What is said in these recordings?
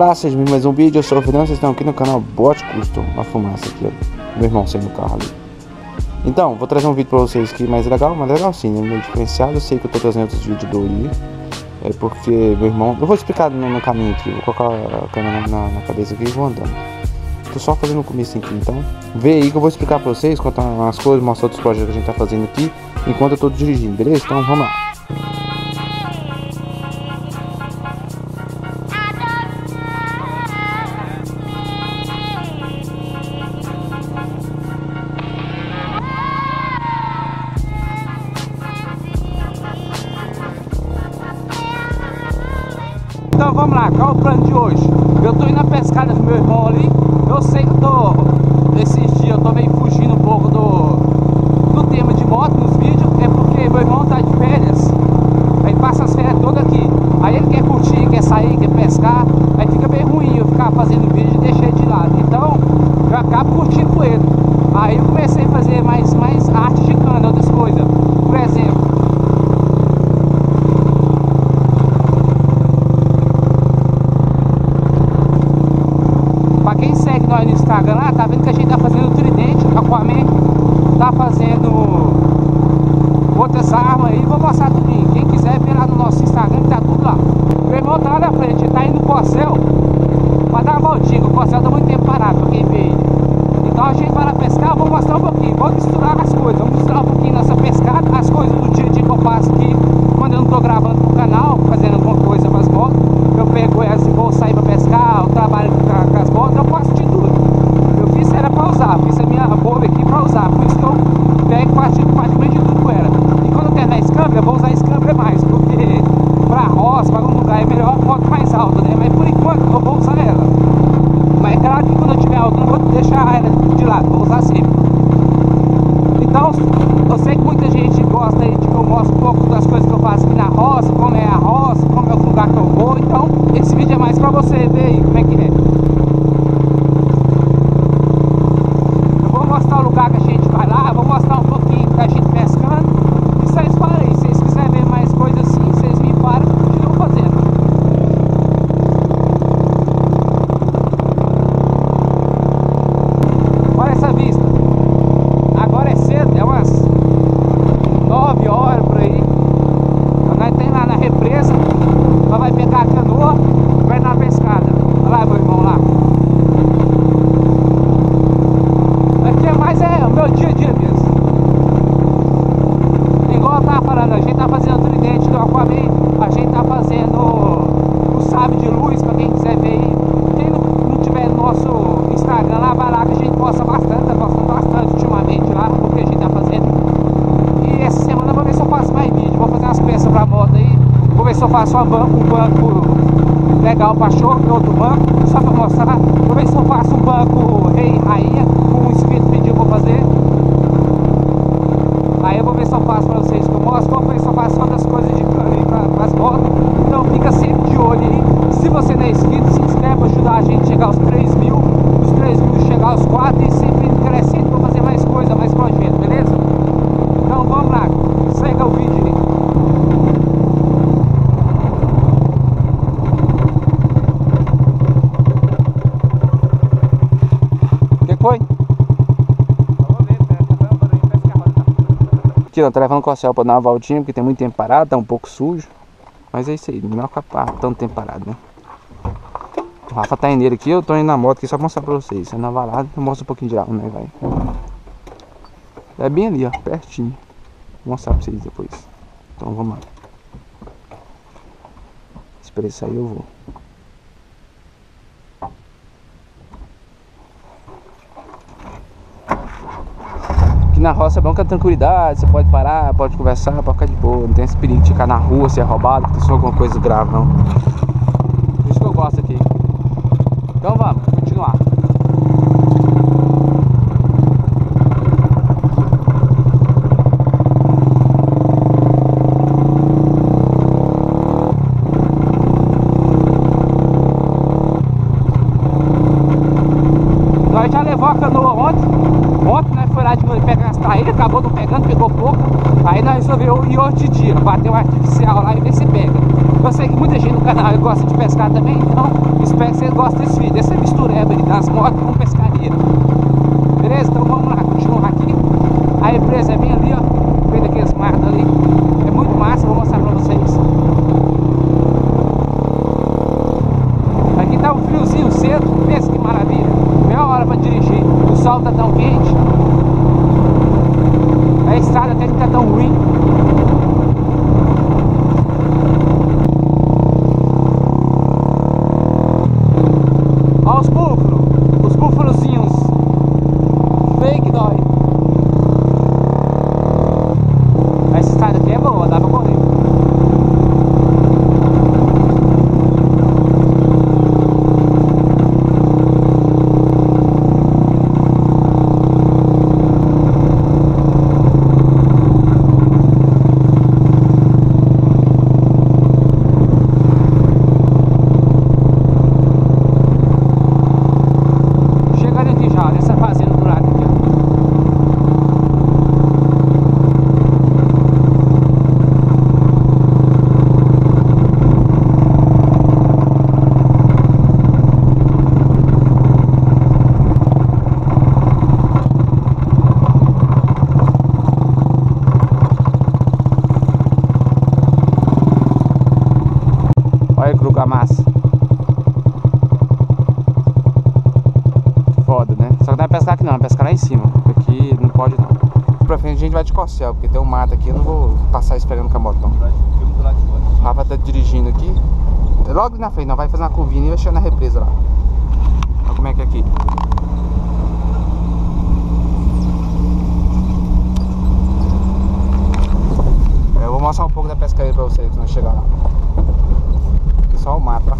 Olá, sejam bem-vindos a mais um vídeo, eu sou o Fernando, vocês estão aqui no canal Bot Custom, uma fumaça aqui, ó, meu irmão saindo do carro ali. Então, vou trazer um vídeo pra vocês aqui mais legal, mais legal sim, né, meio diferenciado, eu sei que eu tô trazendo outros vídeos do Uri, é porque meu irmão, eu vou explicar no, no caminho aqui, vou colocar a câmera na, na, cabeça aqui e vou andando. Tô só fazendo o começo aqui, então, vê aí que eu vou explicar pra vocês, contar umas coisas, mostrar outros projetos que a gente tá fazendo aqui, enquanto eu tô dirigindo, beleza? Então, vamos lá. еще. Nós no Instagram lá, tá vendo que a gente tá fazendo tridente, Aquaman tá fazendo outras armas aí, vou mostrar tudinho. Quem quiser ver lá no nosso Instagram, tá tudo lá. Meu irmão tá lá na frente, tá indo no Corcel pra dar uma voltinha, o Corcel tá muito tempo parado pra quem vê ele. Então a gente vai lá pescar, vou mostrar um pouquinho, vou misturar as coisas, vamos misturar um pouquinho nossa pescada, as coisas do dia a dia que eu faço aqui, quando eu não tô gravando pro canal, fazendo alguma coisa com as motos, eu pego elas e vou sair pra pescar, eu trabalho com as motos, eu faço de tudo. Eu fiz era pra usar, fiz a minha boba aqui pra usar, por isso que eu pego e faço praticamente de tudo com ela. E quando eu terminar a escambra, eu vou usar a escambra mais, porque pra roça, pra algum lugar é melhor a moto mais alta, né? Mas por enquanto eu vou usar ela. Mas é claro que quando eu tiver deixar ela de lado, vou usar sempre. Então, eu sei que muita gente gosta aí de que eu mostre um pouco das coisas que eu faço aqui na roça, como é a roça, como é o lugar que eu vou. Então, esse vídeo é mais pra você ver aí como é que é. Eu vou mostrar o lugar que a gente vai lá, vou mostrar um pouquinho da gente pescando. E vocês parem, se vocês quiserem ver mais coisas assim, vocês me param e continuam fazendo. Olha essa vista. Agora é cedo, é umas 9 horas por aí. Então nós tem lá na represa. Nós vai pegar a canoa e vai na pescada. Olha lá meu irmão lá. Aqui é mais é o meu dia a dia mesmo. Igual eu tava falando, a gente tá fazendo o tridente do Aquaman, a gente tá fazendo o sábio de luz, pra quem quiser ver aí. Quem não, não tiver no nosso Instagram lá, vai lá que a gente posta bastante, tá postando bastante ultimamente lá, o que a gente tá fazendo. E essa semana eu vou ver se eu faço mais vídeo, vou fazer umas peças pra moto aí, se eu faço um banco, legal pra show, outro banco, só pra mostrar. Ver se eu faço um banco rei e rainha, com o espírito pediu pra fazer. Aí eu vou ver se eu faço pra vocês que eu mostro, vou ver se eu faço outras coisas de cano aí pra, pras motos. Então fica sempre de olho aí. Se você não é inscrito, se inscreve pra ajudar a gente a chegar aos 3 mil. Os 3 mil chegar aos 4 e sempre indo crescendo pra fazer mais coisa, mais projeto, beleza? Então vamos lá, segue o vídeo aí. O que foi? Aqui, ó, tá levando o Corcel pra dar uma voltinha, porque tem muito tempo parado, tá um pouco sujo. Mas é isso aí, é capaz, tanto tempo parado, né? O Rafa tá indo nele aqui, eu tô indo na moto aqui só pra mostrar pra vocês. Se não vai lá, eu mostro um pouquinho de lá, né, vai. É bem ali, ó, pertinho. Vou mostrar pra vocês depois. Então vamos lá. Espera ele sair, eu vou. Aqui na roça é bom que a tranquilidade, você pode parar, pode conversar, pode ficar de boa, não tem esse perigo de ficar na rua, ser roubado, que tem alguma coisa grave não. Por isso que eu gosto aqui. Então vamos, continuar. Nós já levou a canoa ontem. Ontem nós foi lá de novo traíras, acabou não pegando, pegou pouco. Aí nós resolveu ir outro dia, bater um artificial lá e ver se pega. Eu sei que muita gente no canal gosta de pescar também, então espero que vocês gostem desse vídeo, dessa mistureba aí das motos com pescaria. Beleza? Então vamos lá, continuar aqui. A empresa é bem ali, ó, no meio daqueles matos ali. É muito massa, vou mostrar pra vocês. Aqui tá um friozinho cedo, pensa que maravilha. Meia hora pra dirigir, o sol tá tão quente. A estrada até que tá tão ruim. Olha os búfalos, os búfalozinhos. Fake dói. Essa estrada aqui é boa, dá pra correr. Chegando aqui já, nessa fazenda do lado aqui, ó. Olha que lugar massa. Foda, né? Só que não é pescar aqui não, é pescar lá em cima. porque Aqui não pode não. Pra frente corcel, porque tem um mato aqui, eu não vou passar esperando com de fora. O Rafa tá dirigindo aqui. Logo na frente, não, vai fazer uma curvinha e vai chegar na represa lá. Olha como é que é aqui. É, Eu vou mostrar um pouco da pescaria pra vocês quando chegar lá. Só o ó.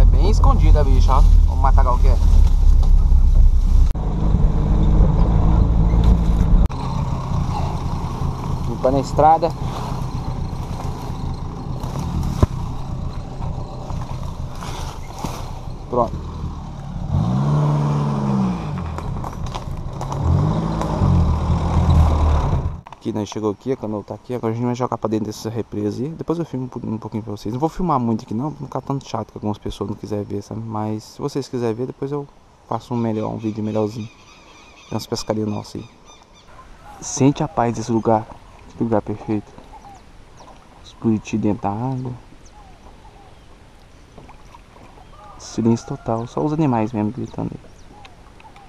É bem escondida a bicha, ó. O matagal que é. Limpando a estrada. Pronto. Aqui nós chegou aqui, a canoa tá aqui, agora a gente vai jogar pra dentro dessa represa aí. Depois eu filmo um pouquinho pra vocês. Não vou filmar muito aqui não, não ficar tanto chato que algumas pessoas não quiserem ver, sabe? Mas se vocês quiserem ver, depois eu faço um melhor, um vídeo melhorzinho. Tem umas pescarias nossas aí. Sente a paz desse lugar. Lugar perfeito. Os buriti dentro da água. Silêncio total, só os animais mesmo gritando.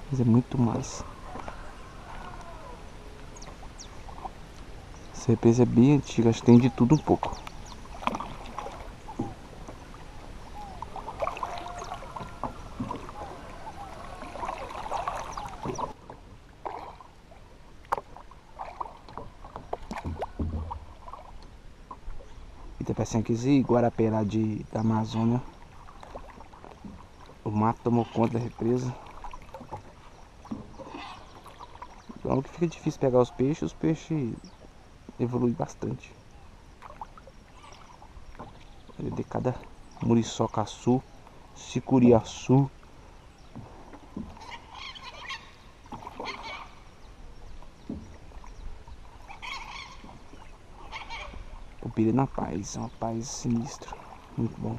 Mas é muito massa. Essa represa é bem antiga, acho que tem de tudo um pouco. Itapecinquisi, Guarapé lá de, da Amazônia. O mato tomou conta da represa. Então que fica difícil pegar os peixes, os peixes evoluem bastante. De cada muriçocaçu, sicuriaçu. O Pira na paz, é uma paz sinistra. Muito bom.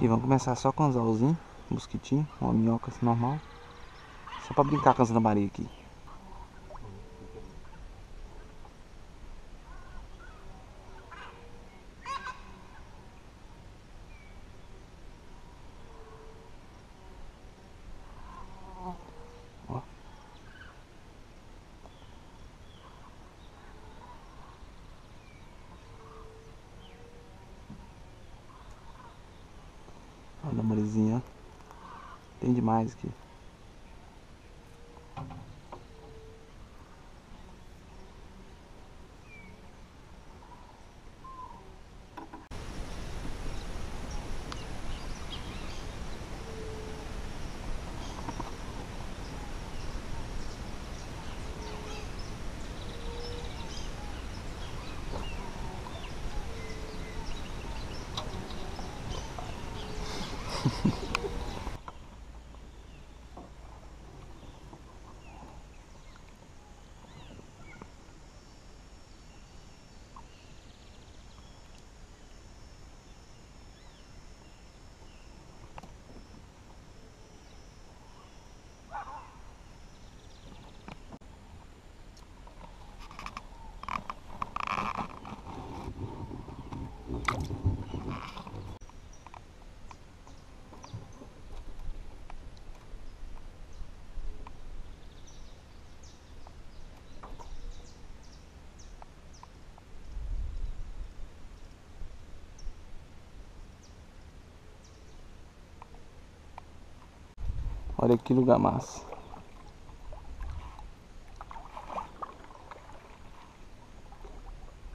E vamos começar só com anzolzinho, mosquitinho, uma minhoca assim, normal. Só pra brincar com as lambaria aqui. Olha a lambarezinha, ó. Tem demais aqui. Olha que lugar massa.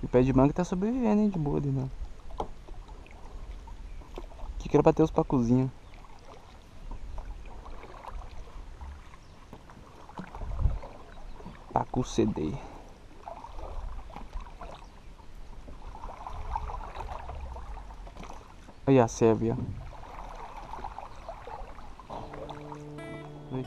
E o pé de manga tá sobrevivendo, hein, de boa ali, mano. Que pra ter os pacuzinhos. Pacu CD. Olha a Sérvia. 嗯